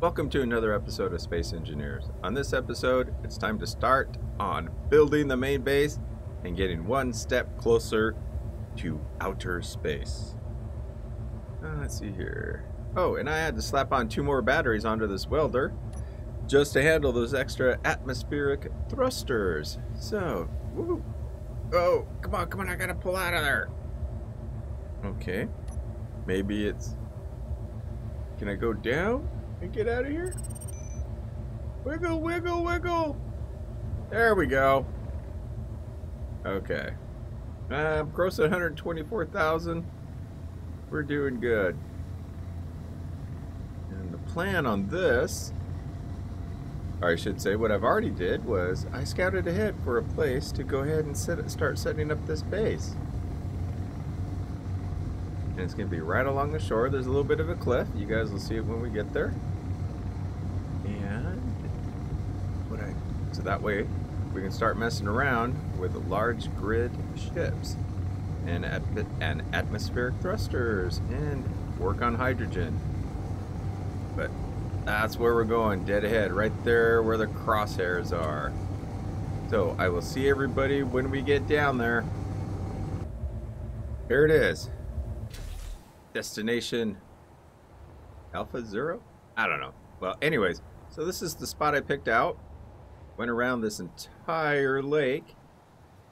Welcome to another episode of Space Engineers. On this episode, it's time to start on building the main base and getting one step closer to outer space. Uh, let's see here. Oh, and I had to slap on two more batteries onto this welder just to handle those extra atmospheric thrusters. So, woo. Oh, come on, come on, I gotta pull out of there. Okay. Maybe it's. Can I go down and get out of here? Wiggle, wiggle, wiggle. There we go. Okay. Uh, gross at 124,000. We're doing good. And the plan on this, or I should say, what I've already did was I scouted ahead for a place to go ahead and set start setting up this base. And it's going to be right along the shore. There's a little bit of a cliff. You guys will see it when we get there. And what I so that way we can start messing around with large grid ships and, at, and atmospheric thrusters and work on hydrogen. But that's where we're going, dead ahead, right there where the crosshairs are. So I will see everybody when we get down there. Here it is. Destination Alpha Zero? I don't know. Well, anyways, so this is the spot I picked out. Went around this entire lake,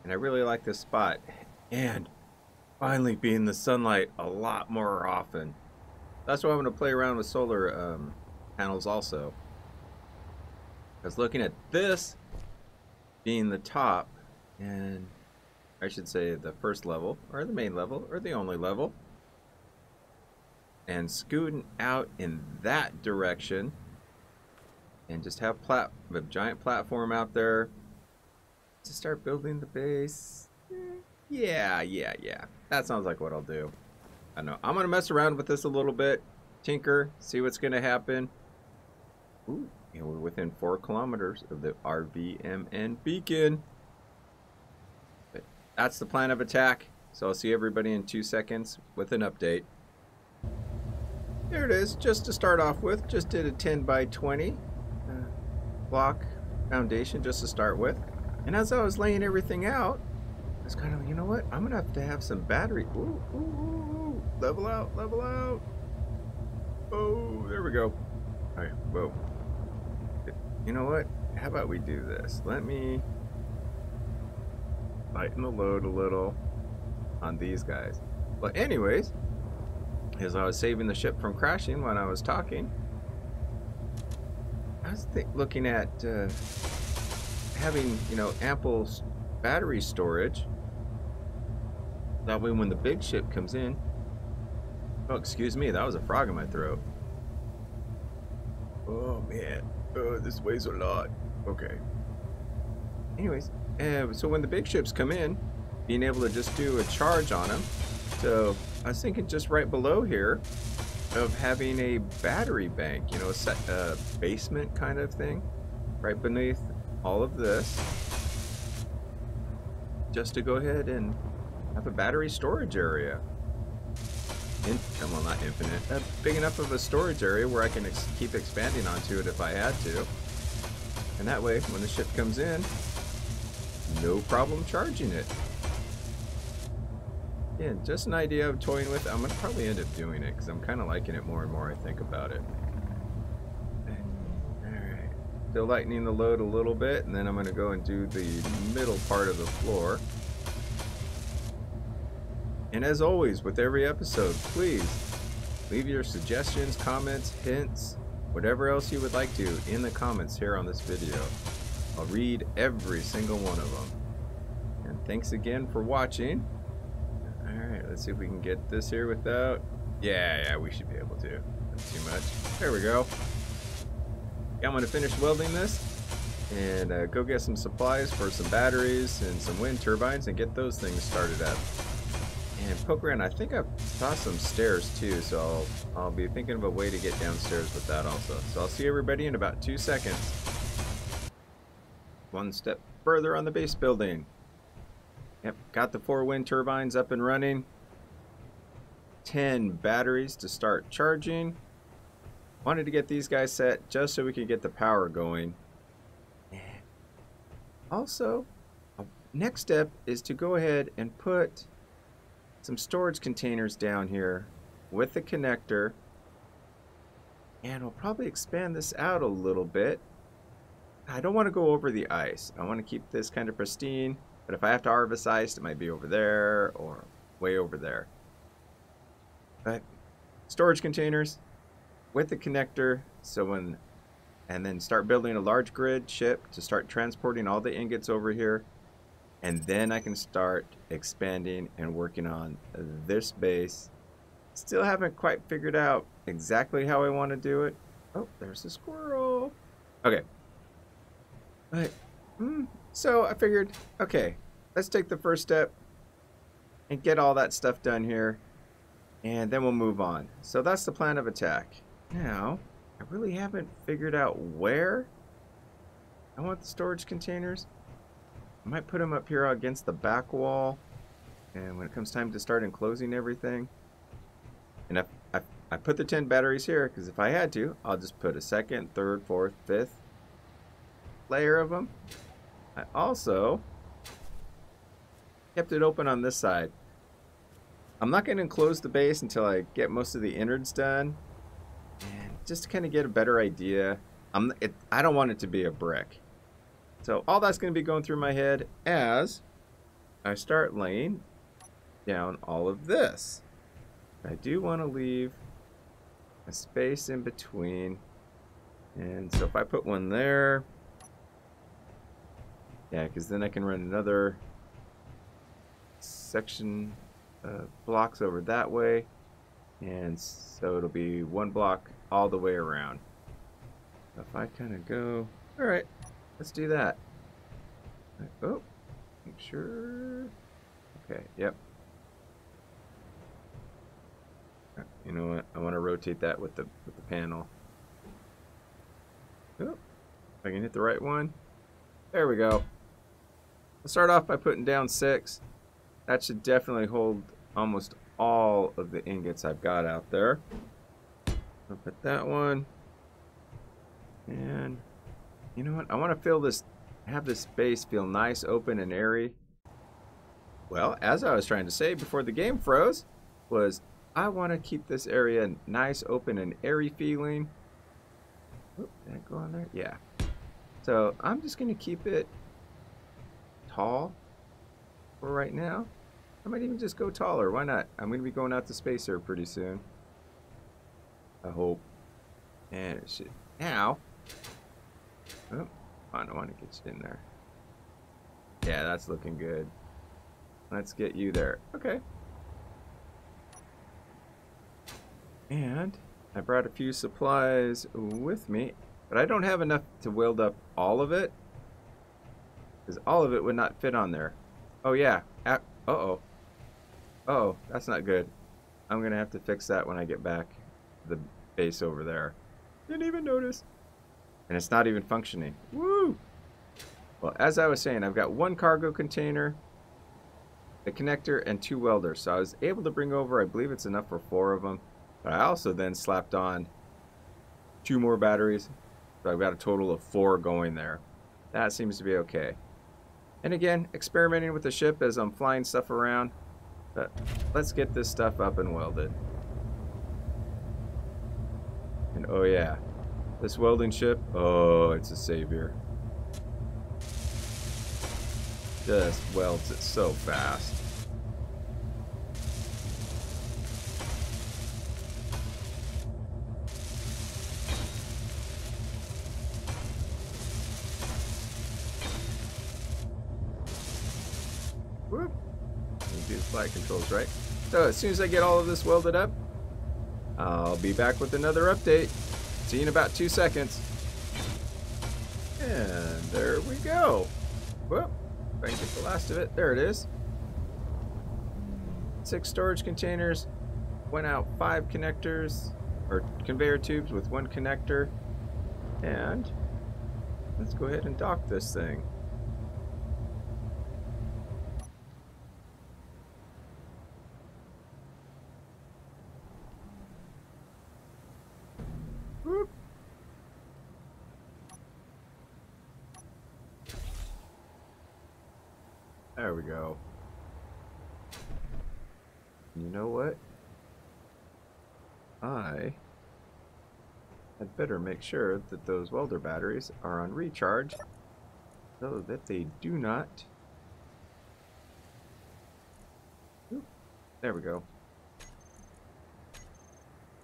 and I really like this spot. And finally being the sunlight a lot more often. That's why I'm going to play around with solar um, panels also. Because looking at this being the top, and I should say the first level, or the main level, or the only level, and scooting out in that direction, and just have plat a giant platform out there to start building the base. Yeah, yeah, yeah. That sounds like what I'll do. I know. I'm to mess around with this a little bit, tinker, see what's to happen. Ooh, and we're within four kilometers of the RVMN beacon. But that's the plan of attack. So I'll see everybody in two seconds with an update. There it is, just to start off with. Just did a 10 by 20 uh, block foundation just to start with. And as I was laying everything out, I was kind of, you know what? I'm going to have to have some battery. Ooh, ooh, ooh. Level out, level out. Oh, there we go. All right, whoa. You know what? How about we do this? Let me lighten the load a little on these guys. But anyways, as I was saving the ship from crashing when I was talking, Looking at uh, having, you know, ample battery storage. That way when the big ship comes in, oh, excuse me, that was a frog in my throat. Oh, man. Oh, this weighs a lot. Okay. Anyways, uh, so when the big ships come in, being able to just do a charge on them. So I was thinking just right below here of having a battery bank, you know, a set, basement kind of thing, right beneath all of this, just to go ahead and have a battery storage area. In, well, not infinite, uh, big enough of a storage area where I can ex keep expanding onto it if I had to. And that way, when the ship comes in, no problem charging it. Yeah, just an idea of toying with. I'm gonna probably end up doing it because I'm kind of liking it more and more. I think about it. All right, still lightening the load a little bit, and then I'm gonna go and do the middle part of the floor. And as always, with every episode, please leave your suggestions, comments, hints, whatever else you would like to in the comments here on this video. I'll read every single one of them. And thanks again for watching. Let's see if we can get this here without... Yeah, yeah, we should be able to. Not too much. There we go. Yeah, I'm going to finish welding this and uh, go get some supplies for some batteries and some wind turbines and get those things started up. And poke around. I think I saw some stairs too, so I'll, I'll be thinking of a way to get downstairs with that also. So I'll see everybody in about two seconds. One step further on the base building. Yep, got the four wind turbines up and running. 10 batteries to start charging. wanted to get these guys set just so we could get the power going. Also, next step is to go ahead and put some storage containers down here with the connector. And we'll probably expand this out a little bit. I don't want to go over the ice. I want to keep this kind of pristine. But if I have to harvest ice, it might be over there or way over there. Storage containers with the connector. So when, and then start building a large grid ship to start transporting all the ingots over here. And then I can start expanding and working on this base. Still haven't quite figured out exactly how I want to do it. Oh, there's a squirrel. Okay. But, mm, so I figured, okay, let's take the first step and get all that stuff done here. And then we'll move on. So that's the plan of attack. Now, I really haven't figured out where I want the storage containers. I might put them up here against the back wall. And when it comes time to start enclosing everything. And I, I, I put the 10 batteries here because if I had to, I'll just put a second, third, fourth, fifth layer of them. I also kept it open on this side. I'm not going to enclose the base until I get most of the innards done. And just to kind of get a better idea. I'm, it, I don't want it to be a brick. So all that's going to be going through my head as I start laying down all of this. I do want to leave a space in between. And so if I put one there, yeah, because then I can run another section uh, blocks over that way. And so it'll be one block all the way around. If I kind of go, all right, Let's do that. Oh, make sure. Okay, yep. You know what? I want to rotate that with the with the panel. Oh, I can hit the right one. There we go. I'll start off by putting down six. That should definitely hold almost all of the ingots I've got out there. I'll put that one. And you know what? I want to feel this, have this space feel nice, open, and airy. Well, as I was trying to say before the game froze, was I want to keep this area nice, open, and airy feeling. Oop, did go on there? Yeah. So I'm just going to keep it tall for right now. I might even just go taller. Why not? I'm going to be going out to space here pretty soon. I hope. And it should. Now, Oh, I don't want to get you in there. Yeah, that's looking good. Let's get you there. Okay. And I brought a few supplies with me, but I don't have enough to weld up all of it. Because all of it would not fit on there. Oh, yeah. Uh-oh. Oh, that's not good. I'm going to have to fix that when I get back the base over there. Didn't even notice. And it's not even functioning. Woo! Well, as I was saying, I've got one cargo container, a connector, and two welders. So I was able to bring over, I believe it's enough for four of them. But I also then slapped on two more batteries. So I've got a total of four going there. That seems to be okay. And again, experimenting with the ship as I'm flying stuff around. But let's get this stuff up and welded. And oh yeah, this welding ship, oh, it's a savior. Just welds it so fast. Whoop. Do the flight controls, right? So as soon as I get all of this welded up, I'll be back with another update. See you in about two seconds. And there we go. Whoop. If I can get the last of it. There it is. Six storage containers. Went out five connectors, or conveyor tubes with one connector. And let's go ahead and dock this thing. Whoop. There we go. You know what? I had make sure that those welder batteries are on recharge so that they do not Oop, there we go.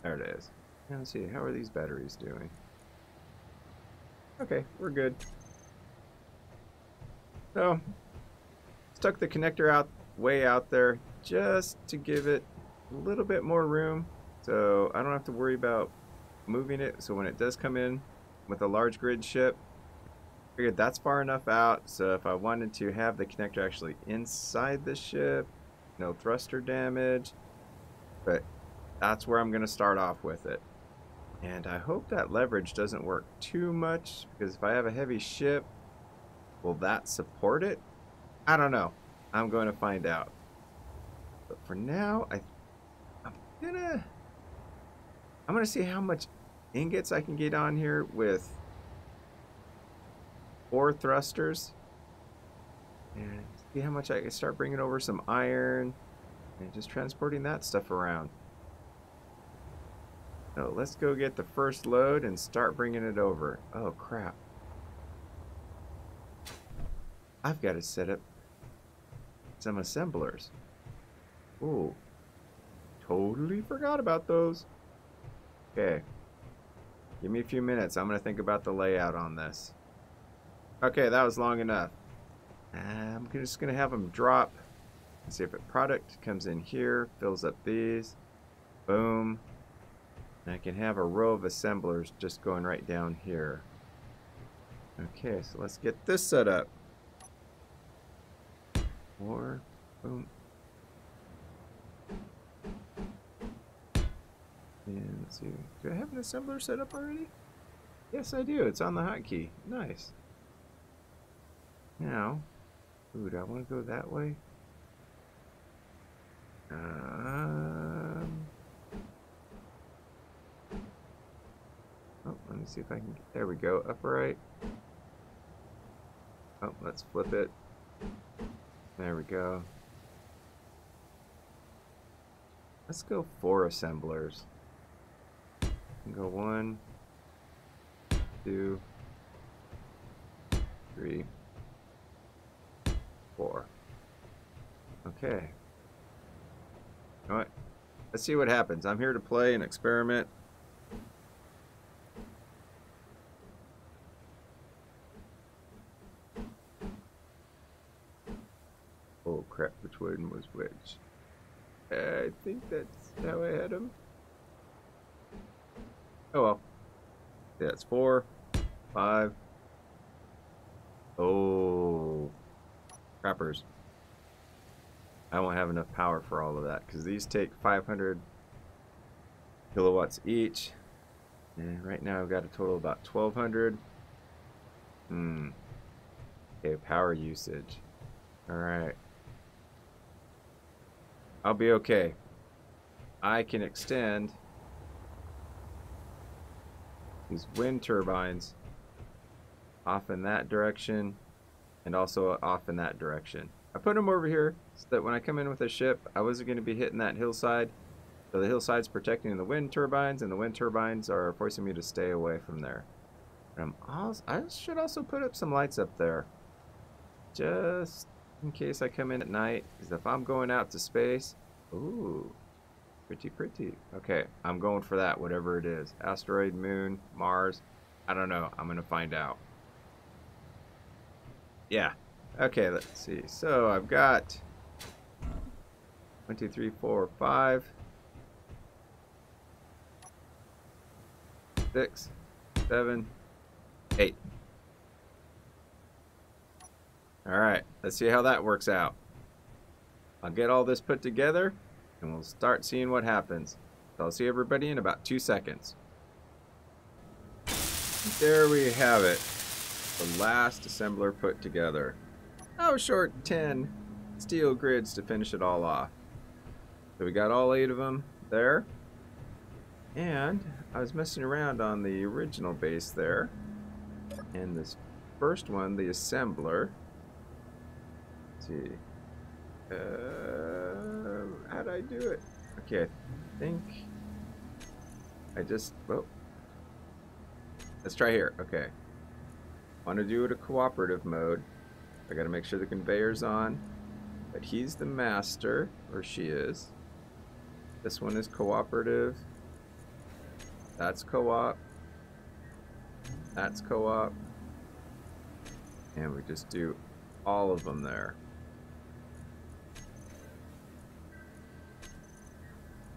There it is. Now let's see how are these batteries doing? Okay we're good. So stuck the connector out way out there just to give it a little bit more room so I don't have to worry about moving it so when it does come in with a large grid ship figured that's far enough out so if I wanted to have the connector actually inside the ship no thruster damage but that's where I'm gonna start off with it. And I hope that leverage doesn't work too much because if I have a heavy ship will that support it? I don't know. I'm going to find out. But for now I I'm gonna I'm gonna see how much ingots I can get on here with four thrusters and see how much I can start bringing over some iron and just transporting that stuff around. So let's go get the first load and start bringing it over. Oh crap. I've got to set up some assemblers. Ooh. Totally forgot about those. Okay. Give me a few minutes. I'm going to think about the layout on this. Okay, that was long enough. I'm just going to have them drop. Let's see if a product comes in here, fills up these. Boom. And I can have a row of assemblers just going right down here. Okay, so let's get this set up. Four. Boom. And let's see. Do I have an assembler set up already? Yes, I do. It's on the hotkey. Nice. Now, ooh, do I want to go that way? Um, oh, let me see if I can. There we go. Upright. Oh, let's flip it. There we go. Let's go four assemblers. Go one, two, three, four. Okay. All right. Let's see what happens. I'm here to play and experiment. Oh crap, which one was which? I think that's how I had him. Oh well. Yeah, it's four, five. Oh, crappers. I won't have enough power for all of that because these take 500 kilowatts each. And right now I've got a total about 1200. Hmm. Okay, power usage. Alright. I'll be okay. I can extend these wind turbines off in that direction and also off in that direction. I put them over here so that when I come in with a ship, I wasn't going to be hitting that hillside. So the hillside's protecting the wind turbines, and the wind turbines are forcing me to stay away from there. I'm also, I should also put up some lights up there. Just in case I come in at night. Because if I'm going out to space... Ooh, Pretty, pretty. Okay, I'm going for that, whatever it is. Asteroid, moon, Mars. I don't know. I'm going to find out. Yeah. Okay, let's see. So I've got one, two, three, four, five, six, seven, eight. All right, let's see how that works out. I'll get all this put together and we'll start seeing what happens. I'll see everybody in about two seconds. There we have it. The last assembler put together. Oh, short 10 steel grids to finish it all off. So we got all eight of them there. And I was messing around on the original base there. And this first one, the assembler. Let's see. Uh, how'd I do it? Okay, I think I just, oh. Let's try here. Okay. Want to do it a cooperative mode. I got to make sure the conveyor's on. But he's the master, or she is. This one is cooperative. That's co-op. That's co-op. And we just do all of them there.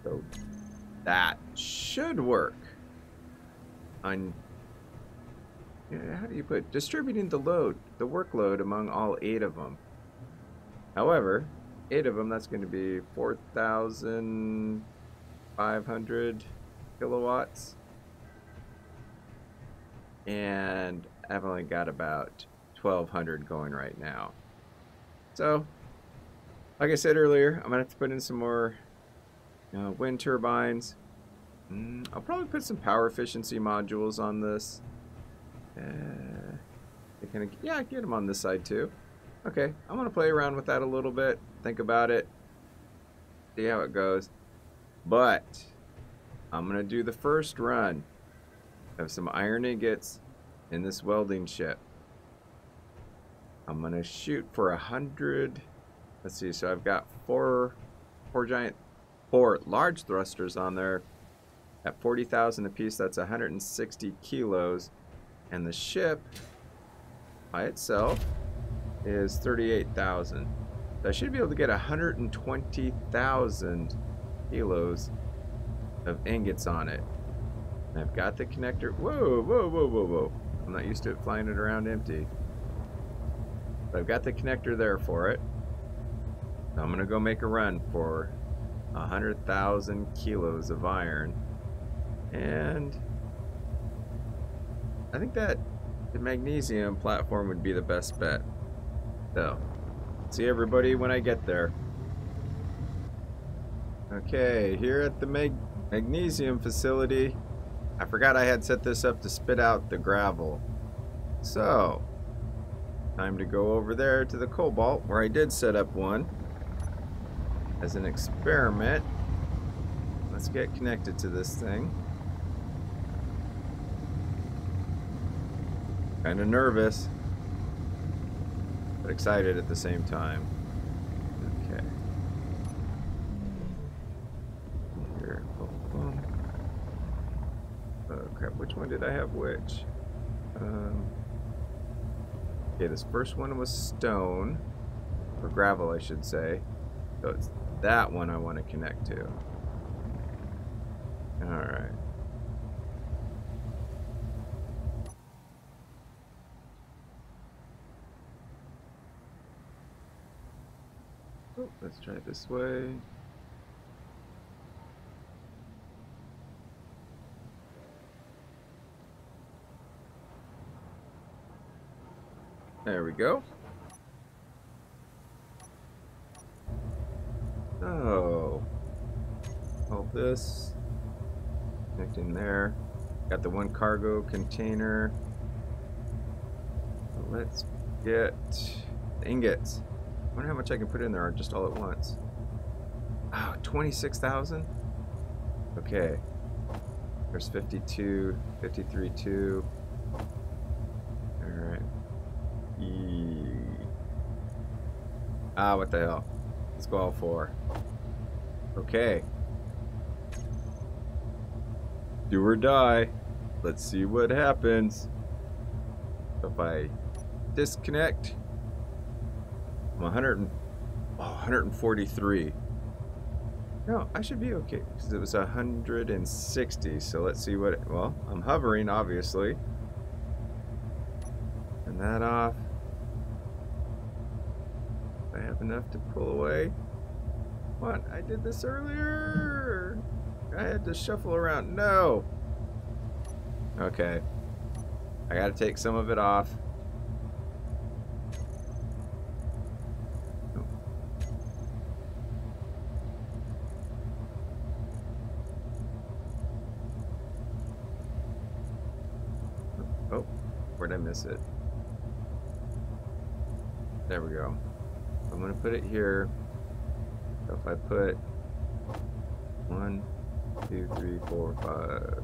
So that should work. On how do you put distributing the load, the workload among all eight of them. However, eight of them, that's going to be 4,500 kilowatts. And I've only got about 1,200 going right now. So, like I said earlier, I'm going to have to put in some more uh, wind turbines. Mm, I'll probably put some power efficiency modules on this. Uh, kind of, yeah, get them on this side too. Okay, I'm to play around with that a little bit, think about it, see how it goes. But I'm going to do the first run of some iron ingots in this welding ship. I'm going to shoot for a hundred. Let's see, so I've got four, four giant four large thrusters on there at 40,000 a piece. That's 160 kilos. And the ship by itself is 38,000. So I should be able to get 120,000 kilos of ingots on it. And I've got the connector. Whoa, whoa, whoa, whoa, whoa. I'm not used to it flying it around empty. But I've got the connector there for it. So I'm going to go make a run for 100,000 kilos of iron. And I think that the magnesium platform would be the best bet. So, see everybody when I get there. Okay, here at the mag magnesium facility, I forgot I had set this up to spit out the gravel. So, time to go over there to the cobalt where I did set up one as an experiment. Let's get connected to this thing. Kind of nervous, but excited at the same time. Okay. Here. Oh, oh. oh crap, which one did I have which? Um, okay, this first one was stone, or gravel I should say. So it's that one I want to connect to. Alright. Let's try it this way. There we go. Oh. All this. Connecting there. Got the one cargo container. Let's get ingots. I wonder how much I can put in there just all at once. Oh, 26,000? Okay. There's 52, 53, 2. Alright. E ah, what the hell? Let's go all four. Okay. Do or die. Let's see what happens. If I disconnect, I'm 100 and, oh, 143. No, I should be okay because it was 160. So let's see what. It, well, I'm hovering, obviously. And that off. I have enough to pull away. What? I did this earlier. I had to shuffle around. No! Okay. I gotta take some of it off. Oh, oh. where'd I miss it? There we go. I'm gonna put it here. So if I put one, two, three, four, five.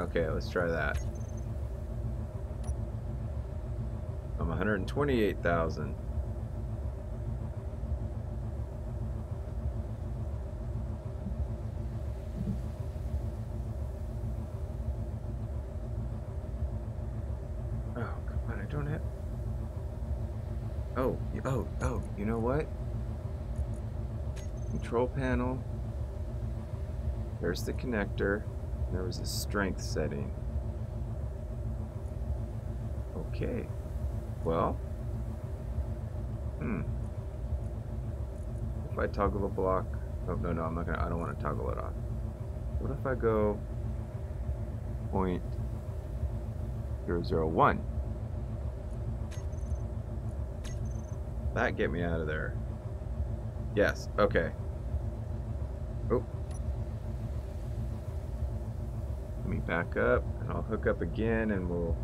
Okay, let's try that. I'm 128,000. Oh, come on, I don't have... Oh, oh, oh, you know what? Control panel. There's the connector. There was a strength setting. Okay. Well. Hmm. If I toggle the block. Oh, no, no, I'm not gonna. I don't want to toggle it off. What if I go point zero zero one? That get me out of there. Yes. Okay. Oh. Let me back up, and I'll hook up again, and we'll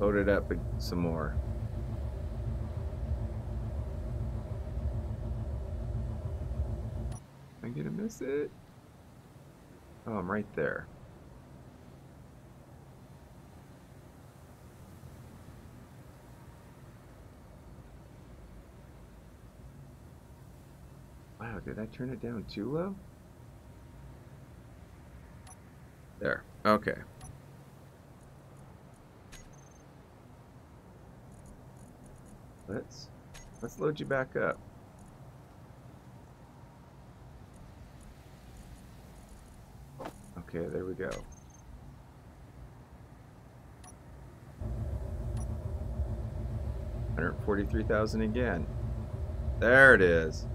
load it up some more. Am I gonna miss it? Oh, I'm right there. Wow, did I turn it down too low? There. Okay. Let's let's load you back up. Okay, there we go. Hundred forty-three thousand again. There it is.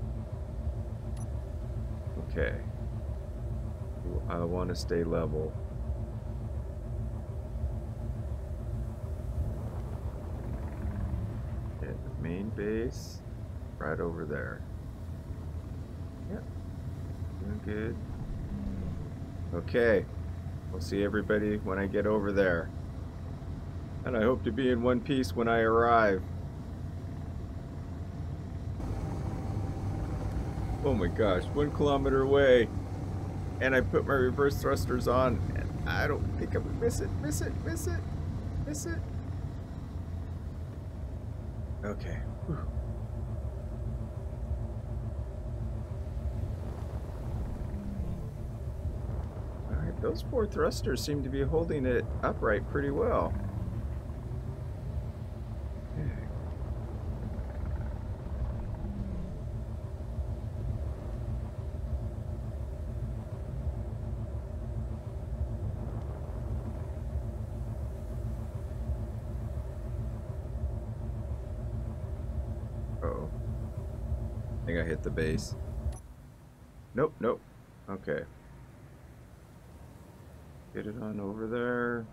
Okay. I want to stay level. Okay, the main base, right over there. Yep. Doing good. Okay. We'll see everybody when I get over there. And I hope to be in one piece when I arrive. Oh my gosh, one kilometer away. And I put my reverse thrusters on, and I don't think I'm gonna miss it, miss it, miss it, miss it. Okay. Whew. Alright, those four thrusters seem to be holding it upright pretty well. Okay. Oh. Hit the base. Nope, nope. Okay. Get it on over there.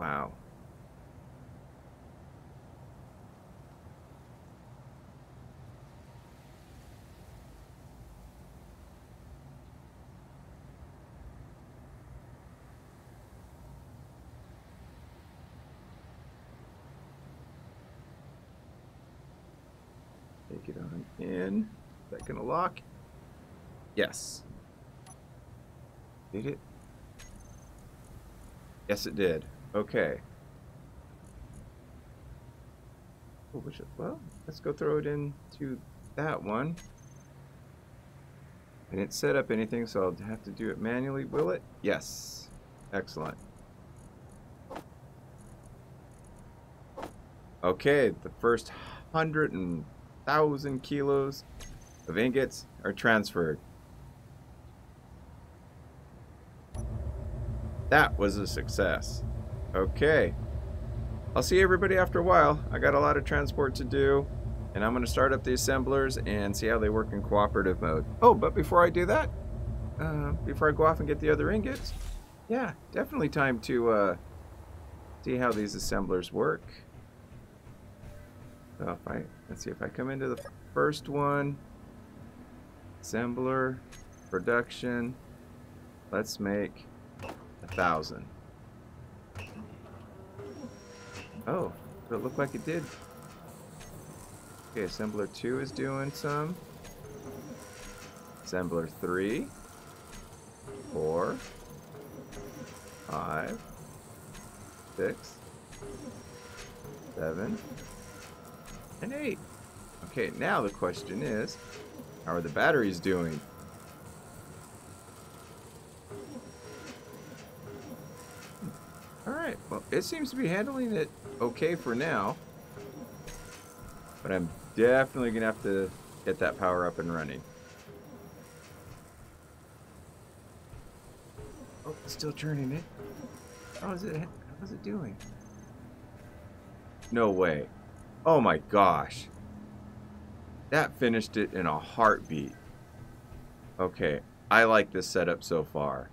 Wow. Take it Is that gonna lock? Yes. Did it? Yes, it did. Okay. Oh, well, let's go throw it into that one. I didn't set up anything, so I'll have to do it manually. Will it? Yes. Excellent. Okay, the first hundred and thousand kilos of ingots are transferred. That was a success. Okay. I'll see everybody after a while. I got a lot of transport to do, and I'm going to start up the assemblers and see how they work in cooperative mode. Oh, but before I do that, uh, before I go off and get the other ingots, yeah, definitely time to uh, see how these assemblers work. Let's see if I come into the first one, assembler, production. Let's make a thousand. Oh, it looked like it did. Okay, assembler 2 is doing some. Assembler 3, 4, 5, 6, 7, and 8. Okay, now the question is, how are the batteries doing? Hmm. Alright, well, it seems to be handling it okay for now. But I'm definitely going to have to get that power up and running. Oh, it's still turning it. How is it? How's it doing? No way. Oh my gosh. That finished it in a heartbeat. Okay, I like this setup so far.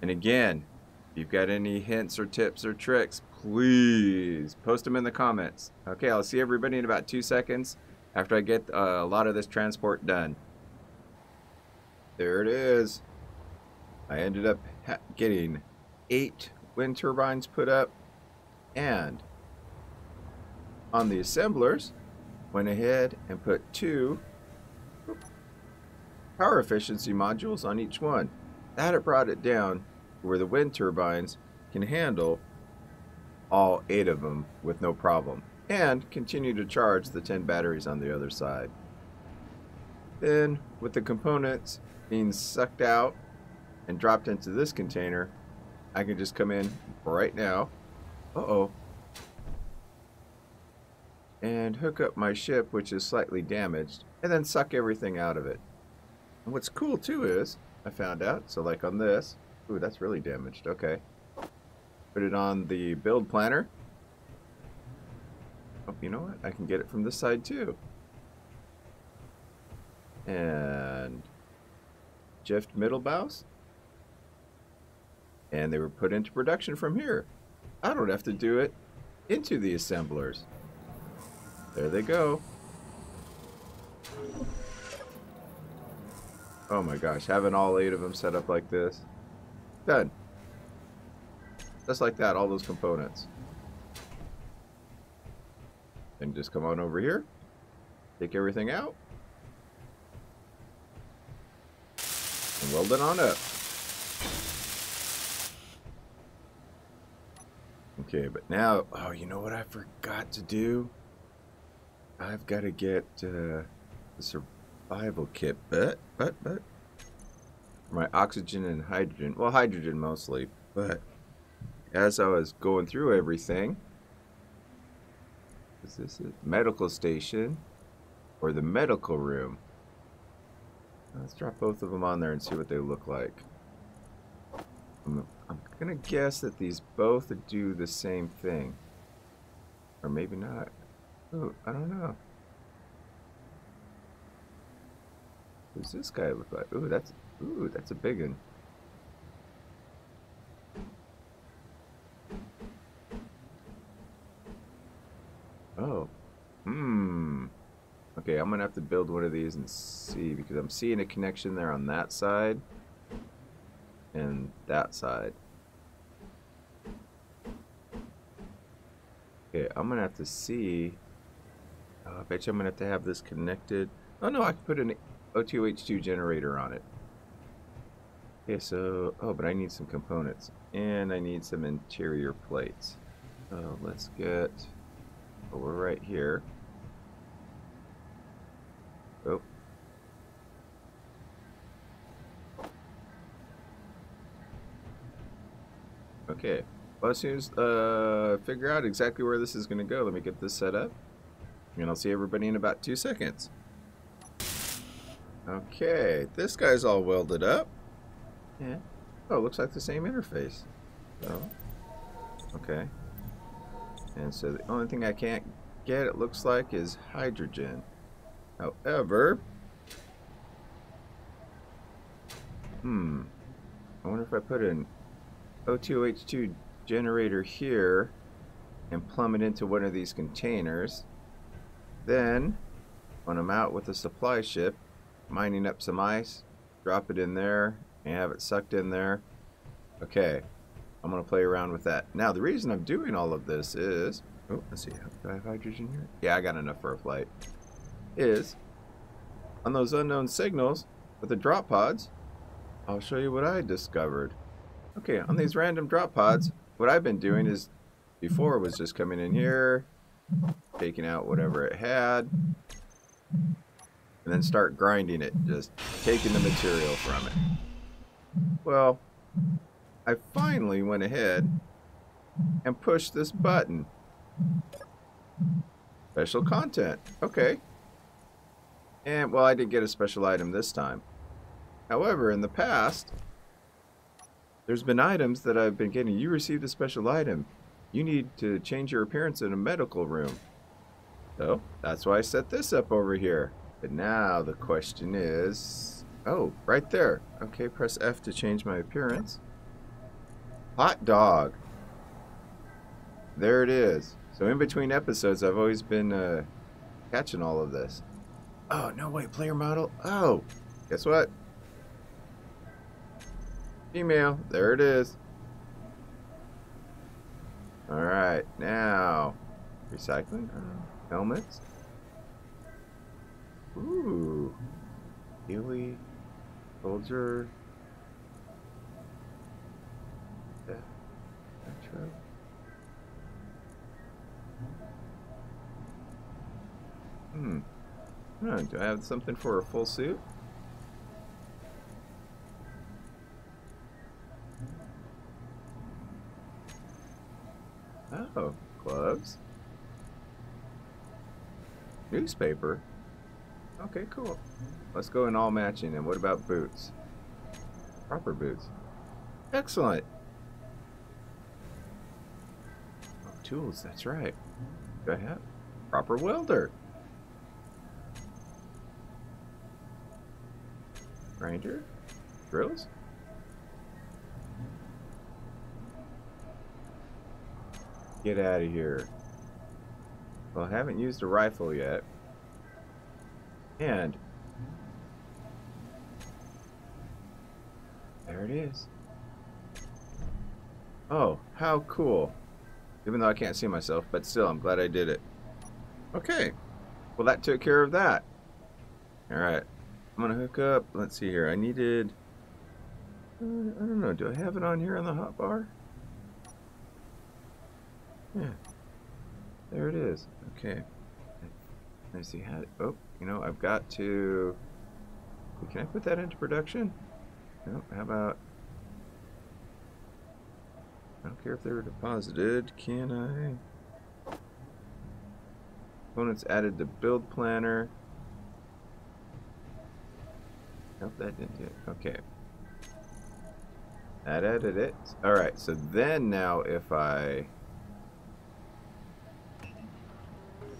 And again, if you've got any hints or tips or tricks, please post them in the comments. Okay, I'll see everybody in about two seconds after I get uh, a lot of this transport done. There it is. I ended up getting eight wind turbines put up and on the assemblers went ahead and put two power efficiency modules on each one. That brought it down where the wind turbines can handle all eight of them with no problem and continue to charge the 10 batteries on the other side. Then, with the components being sucked out and dropped into this container, I can just come in right now. Uh-oh. And hook up my ship, which is slightly damaged, and then suck everything out of it. And what's cool, too, is, I found out, so like on this, ooh, that's really damaged, okay. Put it on the build planner. Oh, you know what? I can get it from this side too. And Jift middle bows. And they were put into production from here. I don't have to do it into the assemblers. There they go. Oh my gosh, having all eight of them set up like this. Done. Just like that, all those components. And just come on over here, take everything out, and weld it on up. Okay, but now, oh, you know what I forgot to do? I've got to get uh, the survival kit, but, but, but, my oxygen and hydrogen, well, hydrogen mostly, but as I was going through everything, is this a medical station or the medical room? Let's drop both of them on there and see what they look like. I'm, I'm gonna guess that these both do the same thing. Or maybe not. Oh, I don't know. Who's this guy look like? Ooh, that's ooh, that's a big one. Oh. Hmm. Okay, I'm to have to build one of these and see, because I'm seeing a connection there on that side and that side. Okay, I'm to have to see. Oh, I bet you I'm going to have to have this connected. Oh, no, I can put an O2H2 generator on it. Okay, so, oh, but I need some components. And I need some interior plates. So let's get but we're right here. Oh. Okay. Well, as soon as uh, figure out exactly where this is going to go, let me get this set up. And I'll see everybody in about two seconds. Okay, this guy's all welded up. Yeah. Oh, looks like the same interface. Oh. Okay. And so the only thing I can't get, it looks like, is hydrogen. However, hmm, I wonder if I put an O2H2 generator here and plumb it into one of these containers. Then, when I'm out with a supply ship, mining up some ice, drop it in there, and have it sucked in there. Okay, I'm going to play around with that. Now, the reason I'm doing all of this is... Oh, let's see. Do I have hydrogen here? Yeah, I got enough for a flight. Is, on those unknown signals with the drop pods, I'll show you what I discovered. Okay, on these random drop pods, what I've been doing is, before was just coming in here, taking out whatever it had, and then start grinding it, just taking the material from it. Well, I finally went ahead and pushed this button. Special content. Okay. And, well, I did get a special item this time. However, in the past, there's been items that I've been getting. You received a special item. You need to change your appearance in a medical room. So, that's why I set this up over here. But now the question is... Oh, right there. Okay, press F to change my appearance. Hot dog. There it is. So in between episodes, I've always been uh, catching all of this. Oh, no, wait, player model? Oh, guess what? Female, there it is. Alright, now, recycling, uh, helmets. Ooh, Healy, soldier, yeah, metro. Hmm. Oh, do I have something for a full suit? Oh, gloves. Newspaper. Okay, cool. Let's go in all matching. And what about boots? Proper boots. Excellent. Oh, tools, that's right. I have proper welder? Ranger? Drills? Get out of here. Well, I haven't used a rifle yet. And... There it is. Oh, how cool. Even though I can't see myself, but still, I'm glad I did it. Okay. Well, that took care of that. Alright. I'm gonna hook up. Let's see here. I needed. Uh, I don't know. Do I have it on here on the hotbar? Yeah. There it is. Okay. I see how. Oh, you know, I've got to. Can I put that into production? No. How about? I don't care if they were deposited. Can I? Components added to build planner. Nope, that didn't do it. Okay. That added it. Alright, so then now if I...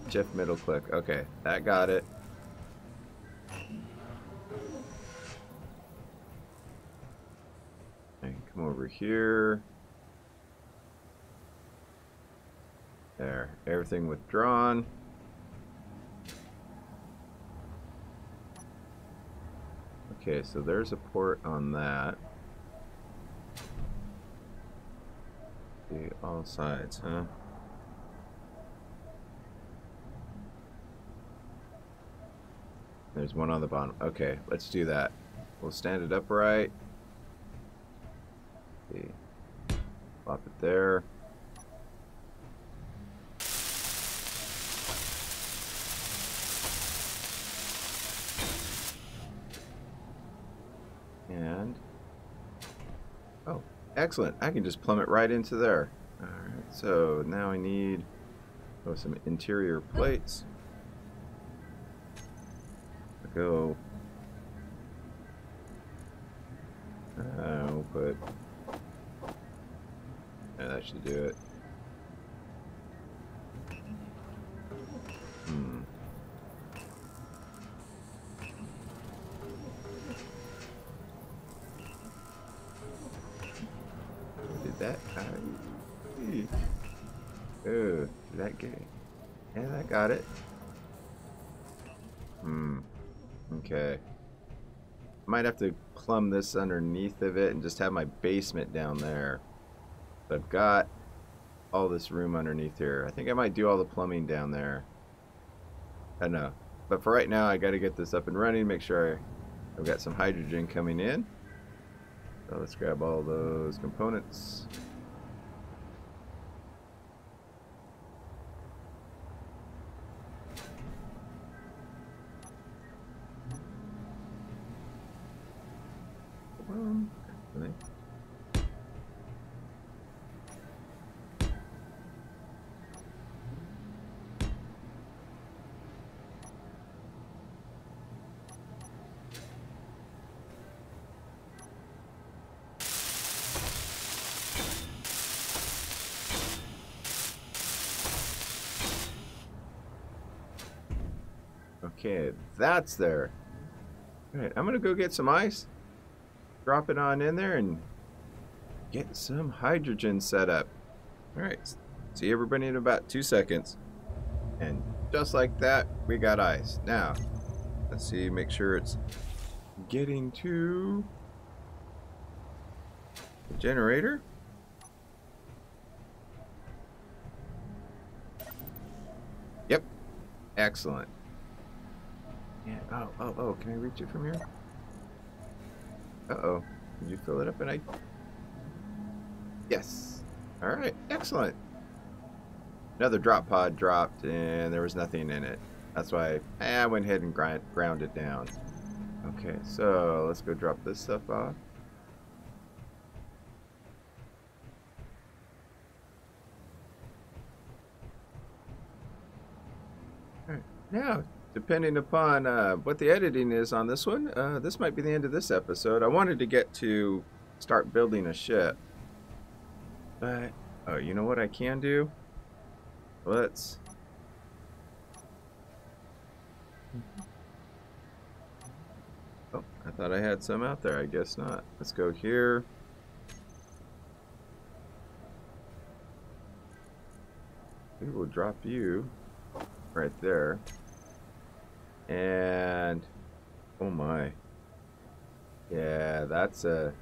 Shift middle click. Okay, that got it. And come over here. There. Everything withdrawn. Okay, so there's a port on that. The all sides, huh? There's one on the bottom. Okay, let's do that. We'll stand it upright. See. Plop it there. And, oh, excellent. I can just plumb it right into there. Alright, so now I need oh, some interior plates. Go. Uh, we'll put, yeah, that should do it. Might have to plumb this underneath of it and just have my basement down there. But I've got all this room underneath here. I think I might do all the plumbing down there. I don't know. But for right now, I got to get this up and running, make sure I've got some hydrogen coming in. So let's grab all those components. Um, Okay, that's there. Alright, I'm gonna go get some ice, drop it on in there, and get some hydrogen set up. Alright, see everybody in about two seconds. And just like that, we got ice. Now, let's see, make sure it's getting to the generator. Yep, excellent. Yeah. Oh, oh, oh. Can I reach it from here? Uh-oh. Did you fill it up and I... Yes. All right. Excellent. Another drop pod dropped and there was nothing in it. That's why I went ahead and grind, ground it down. Okay, so let's go drop this stuff off. Alright, now depending upon uh, what the editing is on this one, uh, this might be the end of this episode. I wanted to get to start building a ship. But, oh, you know what I can do? Let's... Oh, I thought I had some out there. I guess not. Let's go here. We will drop you right there. And oh my. Yeah, that's a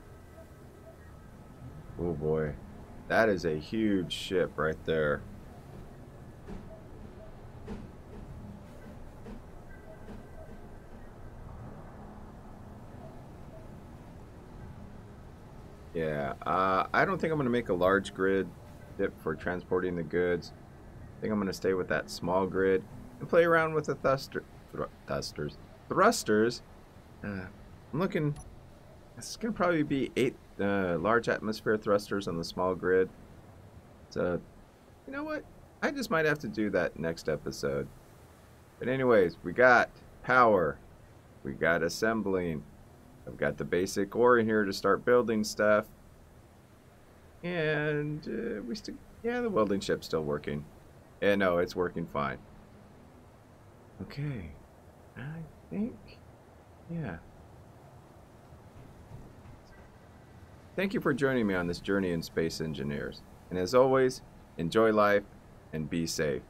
Oh boy. That is a huge ship right there. Yeah, uh, I don't think I'm going to make a large grid ship for transporting the goods. I think I'm going to stay with that small grid and play around with the thruster, thrusters. Thrusters. Uh, I'm looking. It's gonna probably be eight uh, large atmosphere thrusters on the small grid. So, you know what? I just might have to do that next episode. But anyways, we got power. We got assembling. I've got the basic ore in here to start building stuff. And uh, we still, yeah, the welding ship's still working. And no, it's working fine. Okay. I think, yeah. Thank you for joining me on this journey in Space Engineers. And as always, enjoy life and be safe.